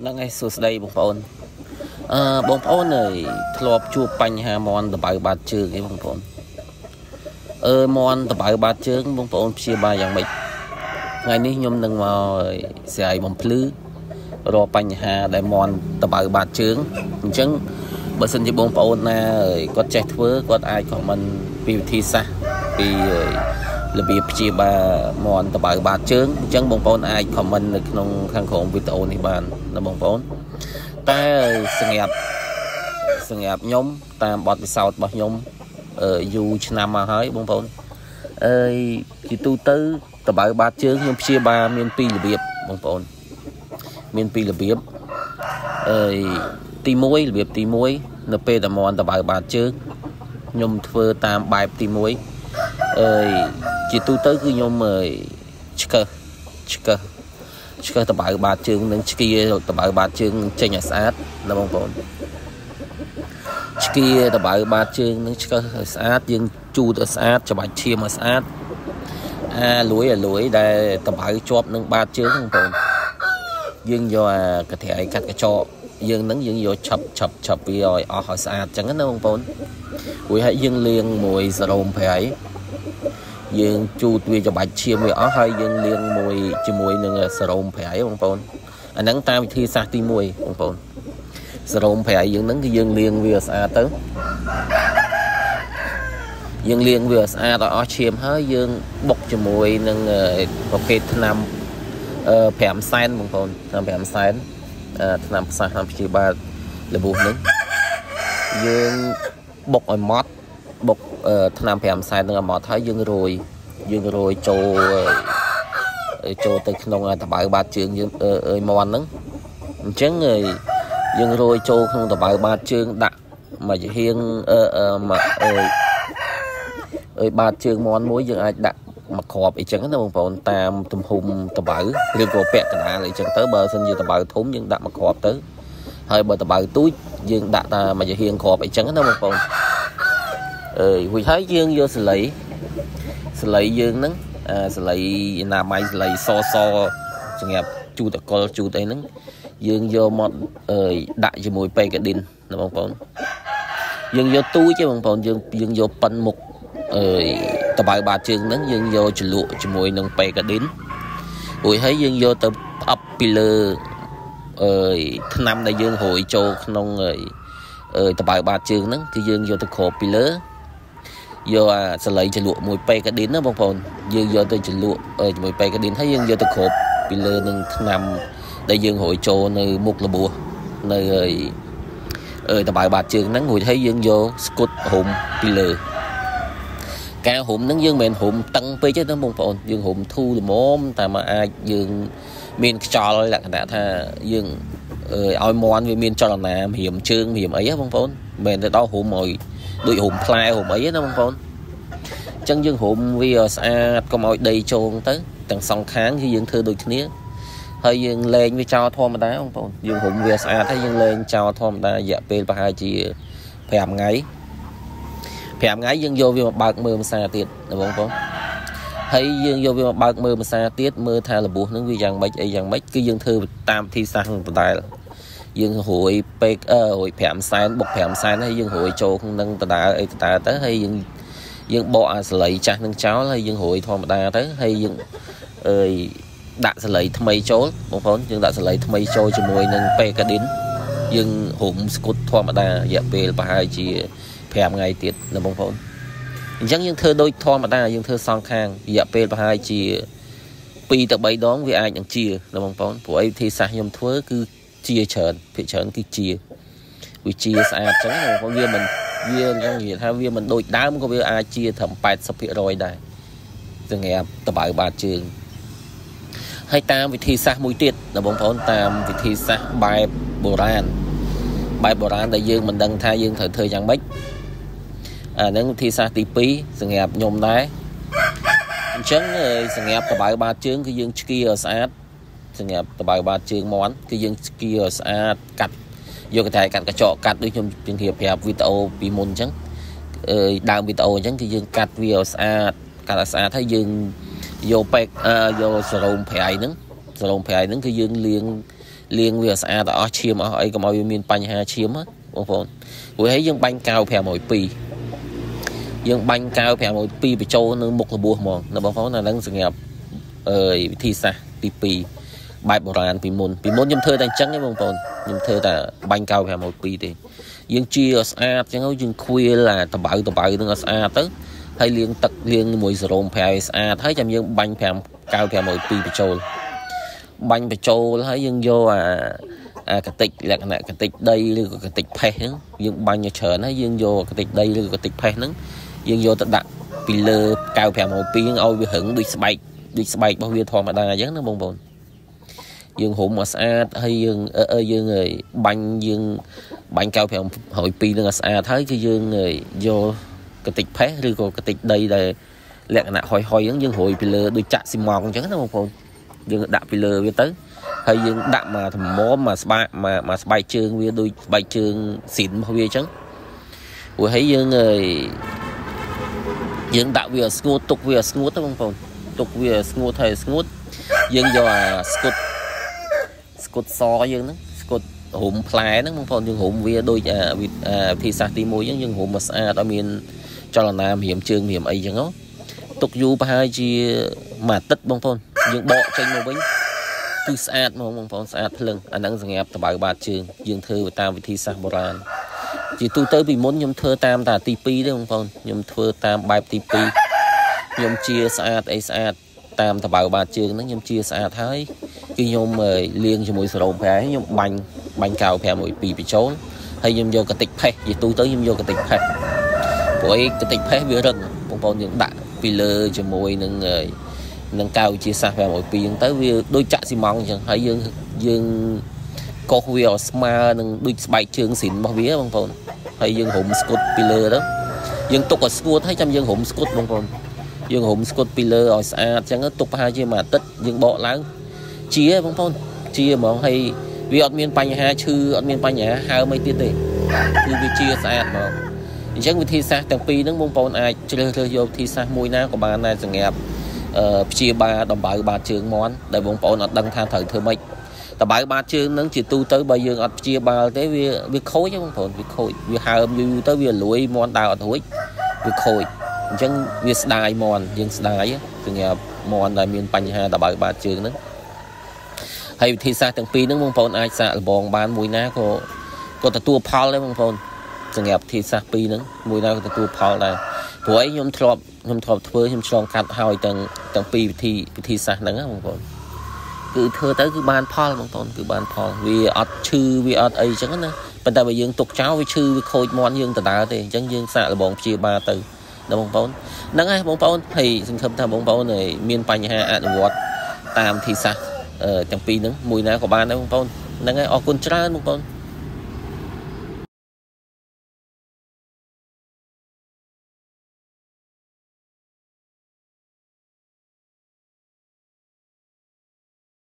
ហ្នឹងឯងសួស្តីបងប្អូនអឺបងប្អូនអើយធ្លាប់ជួបបញ្ហាមន់តបៅបាតជើងឯងបងប្អូនអឺមន់តបៅបាតជើងបងប្អូនព្យាបាលយ៉ាងម៉េចថ្ងៃនេះខ្ញុំនឹងមកស្រាយបំភ្លឺរកបញ្ហាដែលមន់តបៅបាតជើងអញ្ចឹងបើសិនជាបងប្អូនណាគាត់ចេះធ្វើគាត់អាចខមមិនពីវិធីសាស្ត្រពី របៀបព្យាបាលមន់តបៅបាតជើងអញ្ចឹងបងប្អូនអាចខមមិននៅក្នុងខាងក្រោមវីដេអូនេះបានណាបងប្អូនតែសម្រាប់សម្រាប់ខ្ញុំតាមបទពិសោធន៍របស់ខ្ញុំយូរឆ្នាំមកហើយបងប្អូនអើយជាទូទៅតបៅបាតជើងខ្ញុំព្យាបាលមានពីររបៀបបងប្អូន មានពីររបៀបអើយទី1របៀបទី1នៅពេលតែមន់តបៅបាតជើងខ្ញុំធ្វើតាមបែបទី1អើយ ជាទូទៅគឺខ្ញុំឆ្កឹះឆ្កឹះឆ្កឹះតបៅបាតជើងនិងឆ្កៀតបៅបាតជើងចេញឲ្យស្អាតណាបងប្អូនឆ្កៀតបៅបាតជើងនឹងឆ្កឹះឲ្យស្អាតយើងជូតឲ្យស្អាតច្បាច់ឈាមឲ្យស្អាតអាលួយអាលួយដែលតបៅជាប់នឹងបាតជើងបងប្អូនយើងយកអាកត្រៃកាត់កញ្ចក់យើងនឹងយើងយកឆាប់ឆាប់ឆាប់វាឲ្យអស់ឲ្យស្អាតអញ្ចឹងណាបងប្អូនរួចហើយយើងលាងមួយសារ៉ូមប្រៃ យើងជូតវាច្បាច់ឈាមវាអស់ហើយយើងលាងមួយជាមួយនឹងសារ៉ូមប្រៃបងប្អូនអាហ្នឹងតាមវិធីសាស្ត្រទី1បងប្អូនសារ៉ូមប្រៃយើងហ្នឹងគឺយើងលាងវាស្អាតទៅយើងលាងវាស្អាតឲ្យអស់ឈាមហើយយើងបុកជាមួយនឹងប្រភេទថ្នាំ5សែនបងប្អូនថ្នាំ5សែនថ្នាំផ្សះថ្នាំព្យាបាលរបួសនេះយើងបុកឲ្យម៉ត់ បុកថ្នាំ5សែននឹងឲ្យម៉ត់ហើយយើងរោយយើងរោយចូលចូលទៅក្នុងតបៅបាតជើងយើងអើយមន់ហ្នឹងអញ្ចឹងយើងរោយចូលក្នុងតបៅបាតជើងដាក់មួយជាហៀងអឺមកអើយអើយបាតជើងមន់មួយយើងអាចដាក់មកគ្រាប់អីចឹងណាបងប្អូនតាមទំហំតបៅឬក៏ពាក់កណ្ដាលអីចឹងទៅបើសិនជាតបៅធំយើងដាក់មកគ្រាប់ទៅហើយបើតបៅទូចយើងដាក់តាមួយជាហៀងគ្រាប់អីចឹងណាបងប្អូនអើយ រួចហើយយើងយកសលៃសលៃយើងហ្នឹងអាសលៃណាមៃសលៃសសសម្រាប់ជូតអកុលជូតអីហ្នឹងយើងយកមកអើយដាក់ជាមួយពេកាឌីនណាបងប្អូនយើងយកទូចទេបងប្អូនយើងយើងយកប៉ិនមុខអើយតបៅបាតជើងហ្នឹងយើងយកជ្រលក់ជាមួយនឹងពេកាឌីនរួចហើយយើងយកទៅផ្អប់ពីលើអើយថ្នាំដែលយើងរោយចូលក្នុងអើយអើយតបៅបាតជើងហ្នឹងគឺយើងយកទៅគ្របពីលើ យកអាសលៃជ្រលក់មួយពេកាឌីនណាបងប្អូនយើងយកទៅជ្រលក់ជាមួយពេកាឌីនហើយយើងយកទៅគ្របពីលើនឹងថ្នាំដែលយើងរោយចូលនៅមុខរបួសនៅអើយអើយតបៅបាតជើងហ្នឹងរួចហើយយើងយកស្គុតរុំពីលើការរុំហ្នឹងយើងមិនមែនរុំតឹងពេកទេណាបងប្អូនយើងរុំធូរល្មមតែមកអាចយើងមានខ្យល់លក្ខណៈថាយើងឲ្យមន់វាមានចលនាម្រាមជើងម្រាមអីណាបងប្អូនមិនមែនទៅដល់រុំឲ្យ ដូចរុំផ្លែរុំអីណាបងប្អូនអញ្ចឹងយើងរុំវាស្អាតកុំឲ្យដីជោងទៅទាំងសងខាងគឺយើងធ្វើដូចគ្នាហើយយើងលែងវាចោលធម្មតាបងប្អូនយើងរុំវាស្អាតហើយយើងលែងចោលធម្មតារយៈពេលប្រហែលជា5ថ្ងៃ5ថ្ងៃយើងយកវាមកបើកមើលម្សាទៀតណាបងប្អូនហើយយើងយកវាមកបើកមើលម្សាទៀតមើលថារបួសនឹងវាយ៉ាងម៉េចអីយ៉ាងម៉េចគឺយើងធ្វើតាមវិធីសាស្ត្រដដែល យើងរួយពេកអឺរួយ5សែនបុក5សែនហើយយើងរួយចូលក្នុងដដែលអីដដែលទៅហើយយើងយើងបកអាសលៃចាស់នឹងចោលហើយយើងរួយធម្មតាទៅហើយយើងអើយដាក់សលៃថ្មីចូលបងប្អូនយើងដាក់សលៃថ្មីចូលជាមួយនឹងពេកាឌីនយើងរុំស្គុតធម្មតារយៈពេលប្រហែលជា5ថ្ងៃទៀតណាបងប្អូនអញ្ចឹងយើងធ្វើដូចធម្មតាយើងធ្វើសងខាងរយៈពេលប្រហែលជា2ទៅ3ដងវាអាចនឹងជាណាបងប្អូនព្រោះអីវិធីសាស្ត្រខ្ញុំធ្វើគឺ ជាច្រើនភាគច្រើនគឺជាវាជាស្អាតអញ្ចឹងបងប្អូនវាមិនវាអញ្ចឹងនិយាយថាវាមិនដូចដើមក៏វាអាចជាត្រឹម80%ដែរសម្រាប់តបៅបាតជើងហើយតាមវិធីសាស្ត្រមួយទៀតណាបងប្អូនតាមវិធីសាស្ត្របែបបុរាណបែបបុរាណដែលយើងមិនដឹងថាយើងត្រូវធ្វើយ៉ាងម៉េចអានឹងវិធីសាស្ត្រទី2សម្រាប់ខ្ញុំដែរអញ្ចឹងសម្រាប់តបៅបាតជើងគឺយើងឆ្កៀឲ្យស្អាត សម្រាប់តបៅបាតជើងមន់គឺយើងឆ្កៀឲ្យស្អាតកាត់យកកន្ត្រៃកាត់កញ្ចក់កាត់ដូចខ្ញុំជម្រាបប្រាប់វីដេអូពីមុនអញ្ចឹងអឺដើមវីដេអូអញ្ចឹងគឺយើងកាត់វាឲ្យស្អាតកាត់ឲ្យស្អាតហើយយើងយកពេកយកសារ៉ូមប្រៃហ្នឹងសារ៉ូមប្រៃហ្នឹងគឺយើងលាងលាងវាស្អាតអស់ឈាមអស់អីកុំឲ្យវាមានបញ្ហាឈាមបងប្អូនព្រោះហើយយើងបាញ់កៅ502យើងបាញ់កៅ502បញ្ចូលនៅមុខរបួសហ្មងណាបងប្អូនអាហ្នឹងសម្រាប់អឺវិធីសាស្ត្រទី2 បែបបុរាណពីមុនពីមុនខ្ញុំធ្វើតែអញ្ចឹងទេបងប្អូនខ្ញុំធ្វើតែបាញ់កៅ502ទេយើងជាស្អាតអញ្ចឹងយើងខ្វៀលអាតបៅតបៅនឹងឲ្យស្អាតទៅហើយលាងទឹកលាងជាមួយសេរ៉ូមប្រៃស្អាតហើយចាំយើងបាញ់5កៅ502បញ្ចូលបាញ់បញ្ចូលហើយយើងយកអាអាកតិចលក្ខណៈកតិចដីឬក៏កតិចផេះហ្នឹងយើងបាញ់ឲ្យច្រើនហើយយើងយកកតិចដីឬក៏កតិចផេះហ្នឹងយើងយកទៅដាក់ពីលើកៅ502ហ្នឹងឲ្យវារឹងដូចស្បែកដូចស្បែករបស់វាធម្មតាអញ្ចឹងណាបងប្អូន យើងរុំឲ្យស្អាតហើយយើងអឺយើងបាញ់យើងបាញ់កៅ502នឹងឲ្យស្អាតហើយគឺយើងយកកតិចផេះឬក៏កតិចដីដែលលក្ខណៈហុយហុយហ្នឹងយើងរួយពីលើដូចចាក់ស៊ីម៉ងអញ្ចឹងណាបងប្អូនយើងដាក់ពីលើវាទៅហើយយើងដាក់មកថ្មមកស្បែកមកមកស្បែកជើងវាដូចស្បែកជើងស៊ីនរបស់វាអញ្ចឹងព្រោះហើយយើងយើងដាក់វាស្ងួតទុកវាស្ងួតទៅបងប្អូនទុកវាស្ងួតហើយស្ងួតយើងយកអាស្គុត ស្គុតសយើងហ្នឹងស្គុតរុំផ្លែហ្នឹងបងប្អូនយើងរុំវាដូចវិធីសាស្ត្រទី1ហ្នឹងយើងរុំមកស្អាតឲ្យមាន ចលនាម្រាមជើងម្រាមអីចឹងទុកយូរប្រហែលជាមួយអាទិត្យបងប្អូនយើងបកចេញមកវិញគឺស្អាតហ្មងបងប្អូនស្អាតភ្លឹងអាហ្នឹងសម្រាប់តបៅបាតជើងយើងធ្វើតាមវិធីសាស្ត្របុរាណជាទូទៅពីមុនខ្ញុំធ្វើតាមតាទី2ទេបងប្អូនខ្ញុំធ្វើតាមបែបទី2ខ្ញុំជាស្អាតអីស្អាតតាមតបៅបាតជើងហ្នឹងខ្ញុំជាស្អាតហើយ គឺខ្ញុំលាងជាមួយសេរ៉ូមប្រែខ្ញុំបាញ់បាញ់កៅ5មួយ2បញ្ចូលហើយខ្ញុំយកកតិចផេះយទូទៅខ្ញុំយកកតិចផេះព្រោះអីកតិចផេះវារឹងបងប្អូនយើងដាក់ពីលើជាមួយនឹងនឹងកៅជាសាស512អញ្ចឹងទៅវាដូចចាក់ស៊ីម៉ងអញ្ចឹងហើយយើងយើងកោសវាឲ្យស្មើនឹងដូចស្បែកជើងស៊ីនរបស់វាបងប្អូនហើយយើងរុំស្គុតពីលើទៅយើងទុកឲ្យស្ងួតហើយចាំយើងរុំស្គុតបងប្អូនយើងរុំស្គុតពីលើឲ្យស្អាតអញ្ចឹងទុកប្រហែលជាមួយអាទិត្យយើងបកឡើង ជាបងប្អូនជាហ្មងហើយវាអត់មានបញ្ហាឈឺអត់មានបញ្ហាហើមអីទៀតទេគឺវាជាស្អាតហ្មងអញ្ចឹងវិធីសាស្ត្រទាំងពីរហ្នឹងបងប្អូនអាចជ្រើសរើសយកវិធីសាស្ត្រមួយណាក៏បានដែរសម្រាប់ព្យាបាលដំបៅបាតជើងមន់ដែលបងប្អូនអត់ដឹងថាត្រូវធ្វើម៉េចដំបៅបាតជើងហ្នឹងជាទូទៅបើយើងអត់ព្យាបាលទេវាវាខូចបងប្អូនវាខូចវាហើមយូរទៅវាលួយមន់ដើរអត់រួចវាខូចអញ្ចឹងវាស្ដាយមន់យើងស្ដាយសម្រាប់មន់ដែលមានបញ្ហាដំបៅបាតជើងហ្នឹង ហើយវិធីសាស្ត្រទាំងពីរហ្នឹងបងប្អូនអាចសាកល្បងបានមួយណាក៏ក៏ទទួលផលដែរបងប្អូនសម្រាប់វិធីសាស្ត្រពីរហ្នឹងមួយណាក៏ទទួលផលដែរព្រោះអីខ្ញុំធ្លាប់ខ្ញុំធ្លាប់ធ្វើខ្ញុំឆ្លងកាត់ហើយទាំងទាំងពីរវិធីវិធីសាស្ត្រហ្នឹងបងប្អូនគឺធ្វើទៅគឺបានផលបងប្អូនគឺបានផលវាអត់ឈឺវាអត់អីចឹងណាប៉ុន្តែបើយើងទុកចោលវាឈឺវាខូចមាត់យើងដដែលទេអញ្ចឹងយើងសាកល្បងព្យាបាលទៅដល់បងប្អូនហ្នឹងហើយបងប្អូនហើយសង្ឃឹមថាបងប្អូនមានបញ្ហាអនុវត្តតាមវិធីសាស្ត្រ ទាំងពីរហ្នឹងមួយណាក៏បានដែរបងប្អូនហ្នឹងហើយអរគុណច្រើនបងប្អូន